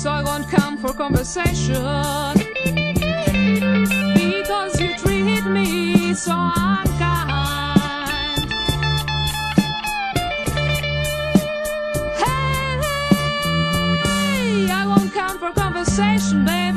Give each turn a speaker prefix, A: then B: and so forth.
A: so I won't come for conversation. Because you treat me so unkind. Hey, I won't come for conversation, baby.